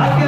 I